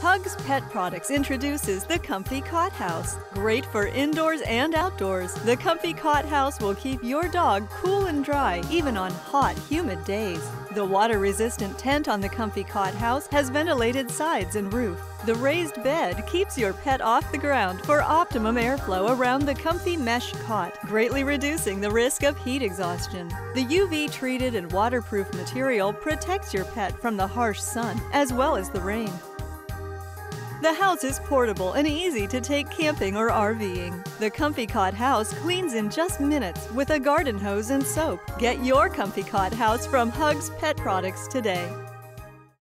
Hugs Pet Products introduces the Comfy Cot House. Great for indoors and outdoors, the Comfy Cot House will keep your dog cool and dry even on hot, humid days. The water resistant tent on the Comfy Cot House has ventilated sides and roof. The raised bed keeps your pet off the ground for optimum airflow around the comfy mesh cot, greatly reducing the risk of heat exhaustion. The UV treated and waterproof material protects your pet from the harsh sun as well as the rain. The house is portable and easy to take camping or RVing. The Comfy Cot house cleans in just minutes with a garden hose and soap. Get your Comfy Cot house from Hugs Pet Products today.